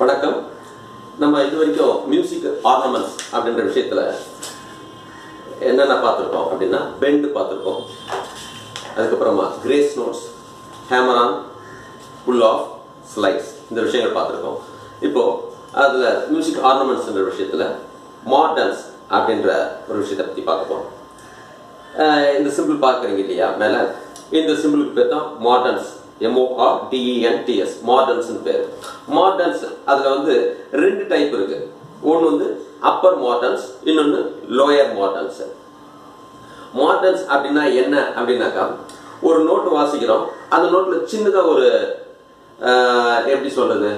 வணக்கம். நம்ம இது வரைக்கும் மியூசிக் ஆர்னமெண்ட்ஸ் அப்படின்ற விஷயத்தில் என்னென்ன பார்த்துருக்கோம் அப்படின்னா பெண்டு பார்த்துருக்கோம். அதுக்கப்புறமா grace notes hammer on pull off slides இந்த விஷயங்கள் பார்த்துருக்கோம். இப்போது அதில் மியூசிக் ஆர்னமெண்ட்ஸ்ன்ற விஷயத்தில் மாடர்ன்ஸ் அப்படின்ற ஒரு விஷயத்தை பற்றி பார்க்க போகிறோம் இந்த சிம்பிள் பார்க்குறீங்க இல்லையா மேலே? இந்த சிம்பிளுக்கு பேர் தான் மாடர்ன்ஸ் எம்ஓஆர் டிஇஎன்டிஎஸ் மாடர்ன்ஸ்னு பேர். மாடர்ன்ஸ் அதில் வந்து ரெண்டு டைப் இருக்கு. ஒன்று வந்து அப்பர் மாடல்ஸ் இன்னொன்று லோயர் மாடல்ஸ் மாடர்ன்ஸ் அப்படின்னா என்ன அப்படின்னாக்கா ஒரு நோட்டு வாசிக்கிறோம். அந்த நோட்டில் சின்னதாக ஒரு எப்படி சொல்றது?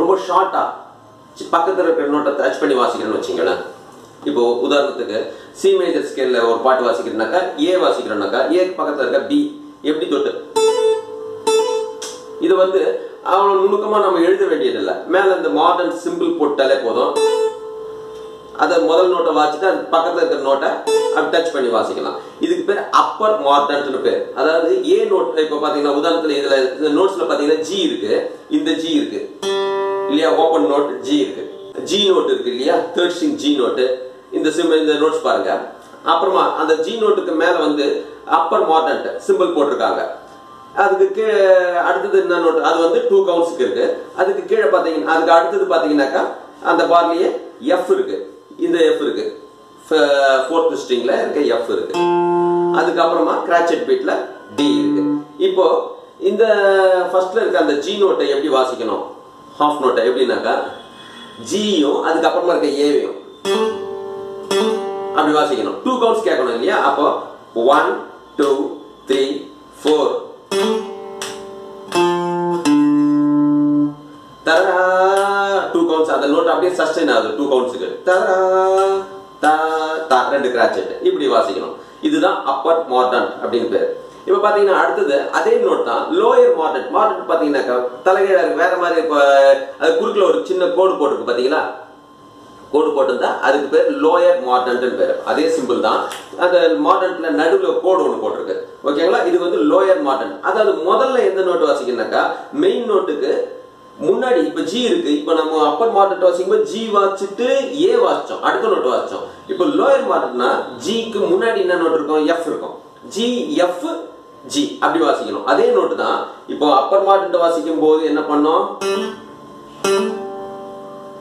ரொம்ப ஷார்ட்டாக பக்கத்தில் இருக்கிற நோட்டை டச் பண்ணி வாசிக்கிறேன்னு வச்சுங்களேன் இப்போ உதாரணத்துக்கு சி மேஜர் ஸ்கேலில் ஒரு பாட்டு வாசிக்கிறேன்னாக்கா ஏ வாசிக்கிறோம்னாக்கா ஏ பக்கத்தில் இருக்க பி எப்படி தொட்டு இது வந்து அவ்வளவு நுணுக்கமா நம்ம எழுத வேண்டியதில்லை. மேல இந்த மாடர்ன் சிம்பிள் போட்டாலே போதும். அதை முதல் நோட்டை வாசிட்டு அது பக்கத்துல இருக்கிற நோட்டை அப்படி டச் பண்ணி வாசிக்கலாம். இதுக்கு பேர் அப்பர் மார்டன்ட்னு பேர். அதாவது ஏ நோட் இப்போ பாத்தீங்கன்னா உதாரணத்துல இதில் இந்த நோட்ஸ்ல பாத்தீங்கன்னா ஜி இருக்கு. இந்த ஜி இருக்கு. இல்லையா? ஓப்பன் நோட் ஜி இருக்கு. ஜி நோட் இருக்கு இல்லையா? தேர்ட் ஸ்ட்ரிங் ஜி நோட்டு இந்த சிம் இந்த நோட்ஸ் பாருங்க. அப்புறமா அந்த ஜி நோட்டுக்கு மேல வந்து அப்பர் மார்டன்ட் சிம்பிள் போட்டிருக்காங்க. அதுக்கு கீழே அடுத்தது என்ன நோட் அது வந்து டூ கவுன்ஸுக்கு இருக்கு. அதுக்கு கீழே பார்த்தீங்கன்னா அதுக்கு அடுத்தது பார்த்தீங்கன்னாக்கா அந்த பார்லியே எஃப் இருக்கு. இந்த எஃப் இருக்கு. ஃபோர்த் ஸ்ட்ரிங்ல இருக்க எஃப் இருக்கு. அதுக்கப்புறமா கிராச்சட் பீட்ல டி இருக்கு. இப்போ இந்த ஃபர்ஸ்ட்ல இருக்க அந்த ஜி நோட்டை எப்படி வாசிக்கணும்? ஹாஃப் நோட்டை எப்படின்னாக்கா ஜியும் அதுக்கப்புறமா இருக்க ஏவையும் அப்படி வாசிக்கணும். டூ கவுண்ட்ஸ் கேட்கணும் இல்லையா? அப்போ ஒன் டூ அந்த நோட் அப்படியே சஸ்டைன் ஆகுது. டூ கவுண்ட்ஸுக்கு தரா தா தா ரெண்டு கிராச்செட் இப்படி வாசிக்கணும். இதுதான் அப்பர் மார்டன் அப்படின்னு பேர். இப்போ பார்த்தீங்கன்னா அடுத்தது அதே நோட் தான் லோயர் மார்டன் மார்டன் பார்த்தீங்கன்னாக்கா தலைகீழ வேற மாதிரி இப்போ அது குறுக்கில் ஒரு சின்ன கோடு போட்டிருக்கு பார்த்தீங்களா கோடு போட்டிருந்தா அதுக்கு பேர் லோயர் மார்டன்ட்னு பேர். அதே சிம்பிள் தான். அந்த மார்டன்ட்ல நடுவில் கோடு ஒன்று போட்டிருக்கு. ஓகேங்களா இது வந்து லோயர் மார்டன் அதாவது முதல்ல எந்த நோட்டு வாசிக்கணும்னாக்கா மெயின் நோட்டுக்கு முன்னாடி இப்ப ஜி இருக்கு இப்ப நம்ம அப்பர் மார்ட்டை வாசிக்கும் போது ஜி வாசிச்சுட்டு ஏ வாசிச்சோம் அடுத்த நோட்டு வாசிச்சோம். இப்போ லோயர் மார்டன்ட்னா ஜிக்கு முன்னாடி என்ன நோட் இருக்கும்? எஃப் இருக்கும். ஜி எஃப் ஜி அப்படி வாசிக்கணும். அதே நோட்டு தான் இப்போ அப்பர் மார்டன்ட் வாசிக்கும் போது என்ன பண்ணோம்?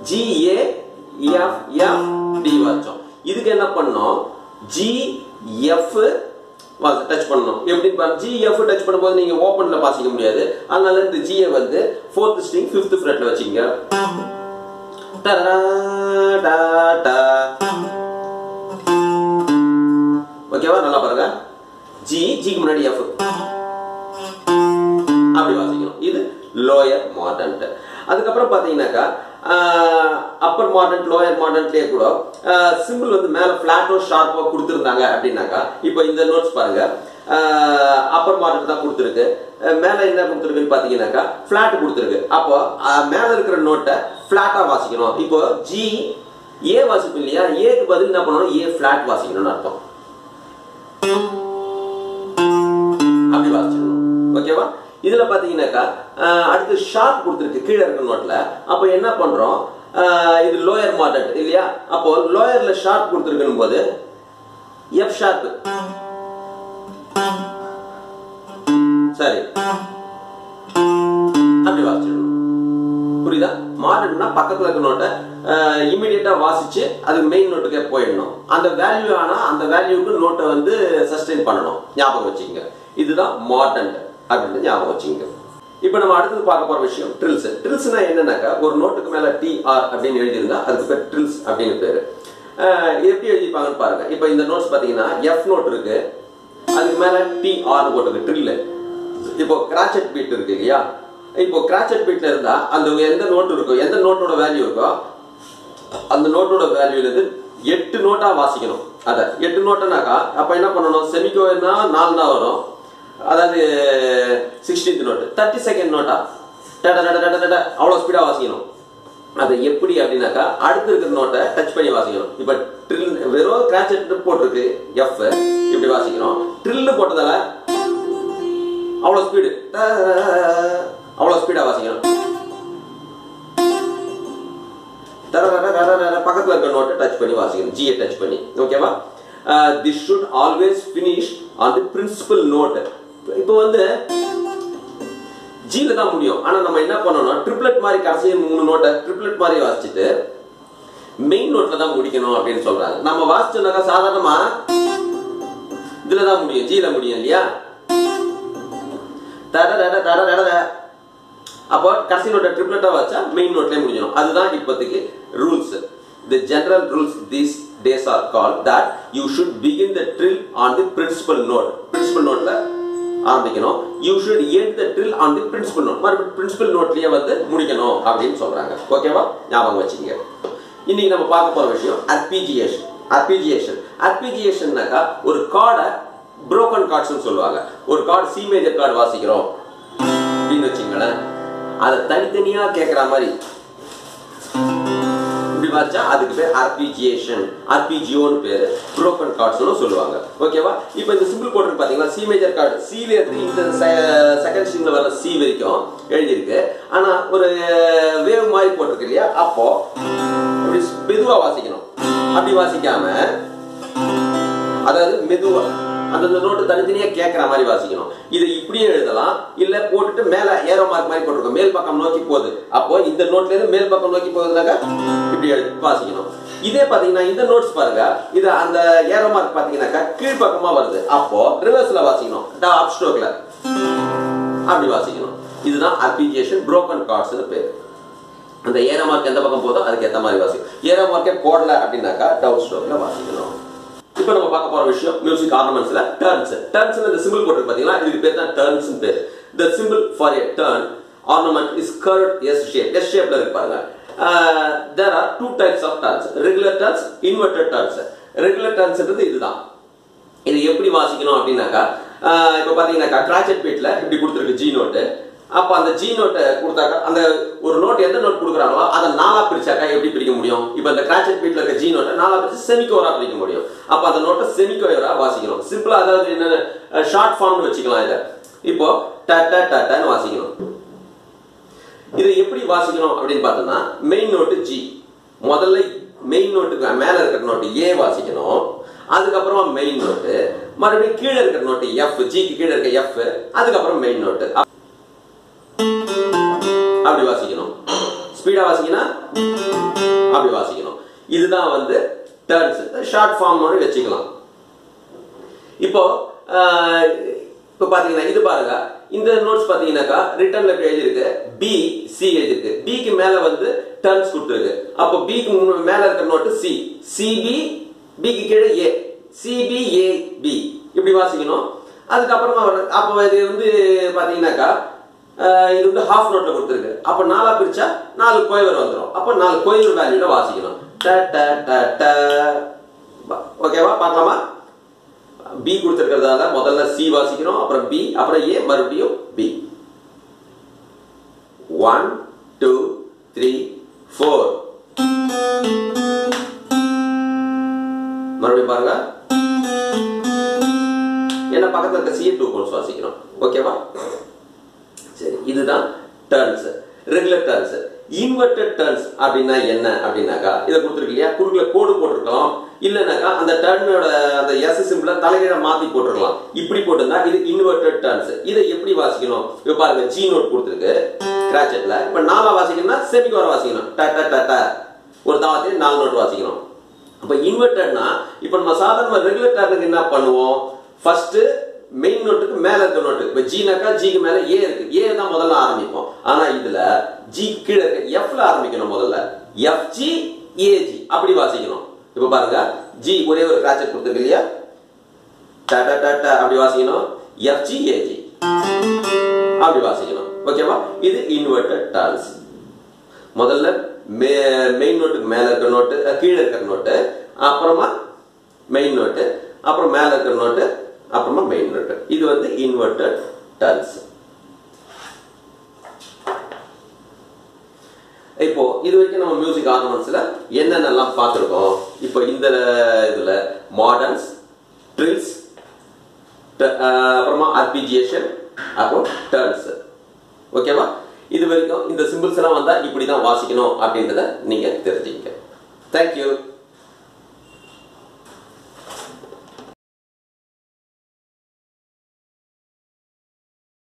G A F F D வாசிச்சோம். இதுக்கு என்ன பண்ணோம்? ஜி எஃப் டச் பண்ணணும். எப்படி? ஜி எஃப் டச் பண்ணும்போது நீங்க ஓப்பன்ல வாசிக்க முடியாது. அதனால இந்த ஜி வந்து ஃபோர்த் ஸ்ட்ரிங் ஃபிஃப்த் ஃப்ரெட்ல வச்சீங்க டா, டா. ஓகேவா நல்லா பாருங்க. ஜி ஜிக்கு முன்னாடி எஃப் அப்படி வாசிக்கணும். இது லோயர் மாடர்ன்ட் அதுக்கப்புறம் பார்த்தீங்கன்னாக்கா அப்பர் மாடர்ன் லோயர் மாடர்ன்ட்லேயே கூட சிம்பிள் வந்து மேலே ஃப்ளாட்டோ ஷார்ப்போ கொடுத்துருந்தாங்க அப்படின்னாக்கா இப்போ இந்த நோட்ஸ் பாருங்க. அப்பர் மாடன்ட் தான் கொடுத்துருக்கு. மேலே என்ன கொடுத்துருக்குன்னு பார்த்தீங்கன்னாக்கா ஃப்ளாட் கொடுத்துருக்கு. அப்போ மேலே இருக்கிற நோட்டை ஃப்ளாட்டாக வாசிக்கணும். இப்போ ஜி ஏ வாசிப்போம் இல்லையா? ஏக்கு பதில் என்ன பண்ணணும்? ஏ ஃப்ளாட் வாசிக்கணும்னு அர்த்தம். அப்படி வாசிச்சிடணும். ஓகேவா? இதில் பார்த்தீங்கன்னாக்கா அடுத்து ஷார்ப் கொடுத்துருக்கு. கீழே இருக்கிற நோட்டில் அப்போ என்ன பண்ணுறோம் இது லோயர் மாடட் இல்லையா? அப்போ லோயர்ல ஷார்ப் கொடுத்துருக்கணும் போது எஃப் ஷார்ப் சரி. அப்படி வாசிச்சிடணும். புரியுதா? மாடட்னா பக்கத்துல இருக்க நோட்டை இமீடியட்டா வாசிச்சு அதுக்கு மெயின் நோட்டுக்கே போயிடணும். அந்த வேல்யூ ஆனா அந்த வேல்யூக்கு நோட்டை வந்து சஸ்டெயின் பண்ணணும். ஞாபகம் வச்சுக்கோங்க. இதுதான் மாடர்ன் அப்படின்னு ஞாபகம் வச்சுக்கோங்க. இப்போ நம்ம அடுத்தது பார்க்க போற விஷயம் ட்ரில்ஸ் ட்ரில்ஸ்னா என்னன்னாக்கா ஒரு நோட்டுக்கு மேல டி ஆர் அப்படின்னு எழுதியிருந்தா அதுக்கு பேர் ட்ரில்ஸ் அப்படின்னு பேரு. எப்படி எழுதிப்பாங்கன்னு பாருங்க. இப்போ இந்த நோட்ஸ் பாத்தீங்கன்னா எஃப் நோட் இருக்கு அதுக்கு மேல டி ஆர் போட்டிருக்கு ட்ரில்லு இப்போ கிராச்சட் பீட் இருக்கு இல்லையா? இப்போ கிராச்சட் பீட்ல இருந்தா அந்த எந்த நோட் இருக்கோ எந்த நோட்டோட வேல்யூ இருக்கோ அந்த நோட்டோட வேல்யூல இருந்து எட்டு நோட்டா வாசிக்கணும். அதை எட்டு நோட்டுனாக்கா அப்ப என்ன பண்ணணும்? செமிகோனா நாலு தான் வரும். அதாவது சிக்ஸ்டீன்த் நோட்டு தேர்ட்டி செகண்ட் நோட்டா டட டட டட டட அவ்வளோ ஸ்பீடாக வாசிக்கணும் அது எப்படி அப்படின்னாக்கா அடுத்து இருக்கிற நோட்டை டச் பண்ணி வாசிக்கணும் இப்ப ட்ரில் வெறும் கிராச்சட் போட்டிருக்கு எஃப் இப்படி வாசிக்கணும் ட்ரில்லு போட்டதால அவ்வளோ ஸ்பீடு அவ்வளோ ஸ்பீடாக வாசிக்கணும் பக்கத்தில் இருக்க நோட்டை டச் பண்ணி வாசிக்கணும் ஜியை டச் பண்ணி ஓகேவா this should always finish on the principal note இப்போ வந்து ஜியில் தான் முடியும். ஆனா நம்ம என்ன பண்ணணும்? ட்ரிப்ளெட் மாதிரி கடைசி மூணு நோட்டை ட்ரிப்ளெட் மாதிரி வாசிச்சுட்டு மெயின் நோட்ல தான் முடிக்கணும் அப்படின்னு சொல்றாங்க. நம்ம வாசிச்சோம்னாக்கா சாதாரணமா இதுல தான் முடியும். ஜில முடியும் இல்லையா? தர தர தர தர அப்போ கடைசி நோட்டை ட்ரிப்ளெட்டா வச்சா மெயின் நோட்லயே முடிஞ்சிடும். அதுதான் இப்போதைக்கு rules the general rules these days are call that you should begin the drill on the principal note principal நோட்ல ஆரம்பிக்கணும். You should end the drill on the principal note மறுபடியும் பிரின்சிபல் நோட்லயே வந்து முடிக்கணும் அப்படின்னு சொல்றாங்க. ஓகேவா ஞாபகம் வச்சுக்கங்க. இன்னைக்கு நம்ம பார்க்க போற விஷயம் அர்பிஜியேஷன் அர்பிஜியேஷன் அர்பிஜியேஷன்னாக்கா ஒரு கார்டை புரோக்கன் கார்ட்ஸ்னு சொல்லுவாங்க. ஒரு கார்டு சி மேஜர் கார்டு வாசிக்கிறோம். அப்படின்னு வச்சுங்களேன் அதை தனித்தனியா கேட்குற மாதிரி இப்படி அதுக்கு பேர் ஆர்பிஜியேஷன் ஆர்பிஜியோன்னு பேர். ப்ரோக்கன் கார்ட்ஸ்னு சொல்லுவாங்க. ஓகேவா இப்போ இந்த சிம்பிள் போட்டு பாத்தீங்களா? சி மேஜர் கார்டு சியில் இருந்து இந்த செகண்ட் ஸ்ட்ரிங்கில் வர சி வரைக்கும் எழுதியிருக்கு. ஆனா ஒரு வேவ் மாதிரி போட்டிருக்கு இல்லையா? அப்போ அப்படி மெதுவா வாசிக்கணும். அப்படி வாசிக்காம அதாவது மெதுவா அந்தந்த நோட்டு தனித்தனியா கேட்குற மாதிரி வாசிக்கணும். இதை இப்படியே எழுதலாம். இல்ல போட்டுட்டு மேல ஏரோ மார்க் மாதிரி போட்டிருக்கோம். மேல் பக்கம் நோக்கி போகுது. அப்போ இந்த நோட்லேருந்து மேல் பக்கம் நோக்கி போகுதுனாக்கா இப்படி எழுதி வாசிக்கணும். இதே பாத்தீங்கன்னா இந்த நோட்ஸ் பாருங்க. இது அந்த ஏரோ மார்க் பாத்தீங்கன்னாக்கா கீழ் பக்கமா வருது. அப்போ ரிவர்ஸ்ல வாசிக்கணும். அப் ஸ்ட்ரோக்ல அப்படி வாசிக்கணும். இதுதான் அப்ளிகேஷன் ப்ரோக்கன் கார்ட்ஸ்னு பேர். அந்த ஏரோ மார்க் எந்த பக்கம் போதோ அதுக்கு ஏத்த மாதிரி வாசிக்கும். ஏரோ மார்க்கே போடல அப்படின்னாக்கா டவுன் ஸ்ட்ரோக்ல வாசிக்கணும். இப்போ நம்ம பார்க்க போற விஷயம் மியூசிக் ஆர்னமெண்ட்ஸ்ல டர்ன்ஸ் டர்ன்ஸ் இந்த சிம்பிள் போட்டு பாத்தீங்கன்னா இதுக்கு பேர் தான் டர்ன்ஸ் பேர். The symbol for a turn ornament is curved S shape S ஷேப்ல இருக்கு பாருங்க. There are two types of turns regular turns inverted turns regular டர்ன்ஸ்ன்றது இதுதான். இது எப்படி வாசிக்கணும் அப்படின்னாக்கா இப்போ பார்த்தீங்கன்னாக்கா கிராச்சட் பீட்ல இப்படி கொடுத்துருக்கு ஜி நோட்டு அப்போ அந்த ஜி நோட்டை கொடுத்தாக்கா அந்த ஒரு நோட் எந்த நோட் கொடுக்குறாங்களோ அதை நாலா பிரிச்சாக்கா எப்படி பிரிக்க முடியும்? இப்போ இந்த கிராச்சட் பீட்ல இருக்க ஜி நோட்டை நாலா பிரிச்சு செமிக்கோரா பிரிக்க முடியும். அப்போ அந்த நோட்டை செமிகோரா வாசிக்கணும் சிம்பிளா அதாவது என்ன ஷார்ட் ஃபார்ம்னு வச்சுக்கலாம் இதை. இப்போ டட்ட டட்டன்னு வாசிக்கணும் இதை எப்படி வாசிக்கணும் அப்படின்னு பார்த்தோம்னா மெயின் நோட்டு ஜி முதல்ல மெயின் நோட்டுக்கு மேல இருக்கிற நோட்டு ஏ வாசிக்கணும். அதுக்கப்புறமா மெயின் நோட்டு மறுபடியும் கீழே இருக்கிற நோட்டு எஃப் ஜிக்கு கீழே இருக்க எஃப் அதுக்கப்புறம் மெயின் நோட்டு அப்படி வாசிக்கணும். ஸ்பீடா வாசிக்கணும் அப்படி வாசிக்கணும். இதுதான் வந்து டர்ன்ஸ் ஷார்ட் ஃபார்ம் மாதிரி வச்சுக்கலாம். இப்போ ஆஹ், இப்போ பாத்தீங்கன்னா இது பாருங்க. இந்த நோட்ஸ் பாத்தீங்கன்னாக்கா ரிட்டர்ன்ல எப்படி எழுதியிருக்கு? பி சி எழுதியிருக்கு. பிக்கு மேல வந்து டர்ன்ஸ் கொடுத்துருக்கு. அப்போ பிக்கு மேல இருக்கிற நோட்டு சி சிபி பிக்கு கீழே ஏ சிபிஏபி பி இப்படி வாசிக்கணும். அதுக்கப்புறமா அப்போ இது வந்து பாத்தீங்கன்னாக்கா இது வந்து ஹாஃப் நோட்டில் கொடுத்துருக்கு. அப்போ நாலா பிரிச்சா நாலு கோயவர் வந்துடும் அப்போ நாலு கோய்வர் வேல்யூட வாசிக்கணும் ட ட ட ட. ஓகேவா பார்க்கலாமா? பி கொடுத்துருக்கிறதால முதல்ல சி வாசிக்கிறோம் அப்புறம் பி அப்புறம் ஏ மறுபடியும் B one two three four மறுபடியும் பாருங்க. என்ன பக்கத்தில் இருக்க சி டூ கோன்ஸ் வாசிக்கிறோம் ஓகேவா இதுதான் turns regular turns inverted turns அப்படின்னா என்ன அப்படின்னாக்கா இதை கொடுத்துருக்கு இல்லையா? குறுக்கில் கோடு போட்டிருக்கலாம். இல்லைனாக்கா அந்த டர்னோட அந்த எஸ் சிம்பிள தலைகீழ மாத்தி போட்டிருக்கலாம். இப்படி போட்டிருந்தா இது இன்வெர்டட் டர்ன்ஸ் இதை எப்படி வாசிக்கணும்? இப்ப பாருங்க ஜி நோட் கொடுத்துருக்கு. கிராச்சட்ல இப்ப நாலா வாசிக்கணும்னா செமிகோர வாசிக்கணும். ட ட ட ஒரு தாவத்தையும் நாலு நோட் வாசிக்கணும். அப்ப இன்வெர்டட்னா இப்ப நம்ம சாதாரண ரெகுலர் டர்னுக்கு என்ன பண்ணுவோம்? ஃபர்ஸ்ட் மெயின் நோட்டுக்கு மேல இருக்க நோட்டு இப்ப ஜினாக்கா ஜிக்கு மேல ஏ இருக்கு. ஏ தான் முதல்ல ஆரம்பிப்போம். ஆனா இதுல ஜி கீழே இருக்க எஃப்ல ஆரம்பிக்கணும் முதல்ல. எஃப் ஜி ஏஜி அப்படி வாசிக்கணும். இப்ப பாருங்க. ஜி ஒரே ஒரு கிராச்சர் கொடுத்துருக்கு இல்லையா? டாடா டாடா அப்படி வாசிக்கணும். எஃப் ஜி ஏஜி அப்படி வாசிக்கணும். ஓகேவா இது இன்வெர்டட் டால்ஸ் முதல்ல மெயின் நோட்டுக்கு மேல இருக்கிற நோட்டு கீழே இருக்கிற நோட்டு அப்புறமா மெயின் நோட்டு அப்புறம் மேல இருக்கிற நோட்டு அப்புறமா மெயின் இன்வெர்டர் இது வந்து இன்வெர்டட் டர்ன்ஸ் இப்போ இது வரைக்கும் நம்ம மியூசிக் ஆர்னமெண்ட்ஸில் என்னென்னலாம் பார்த்துருக்கோம்? இப்போ இந்த இதுல மாடர்ன்ஸ் ட்ரில்ஸ் அப்புறமா ஆர்பிஜியேஷன் அப்புறம் டர்ன்ஸ் ஓகேவா இது வரைக்கும் இந்த சிம்பிள்ஸ் எல்லாம் வந்தா இப்படி தான் வாசிக்கணும் அப்படின்றத நீங்க தெரிஞ்சுக்க தேங்க்யூ